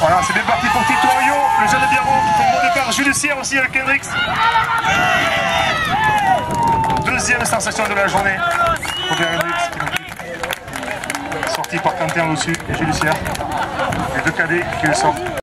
Voilà, c'est bien parti pour Tito Rio, le jeune de Biarro. Bon départ, Jules Sierre aussi avec Hendrix. Deuxième sensation de la journée pour Hendrix. Sorti par Quentin au-dessus et Les deux cadets qui le sortent.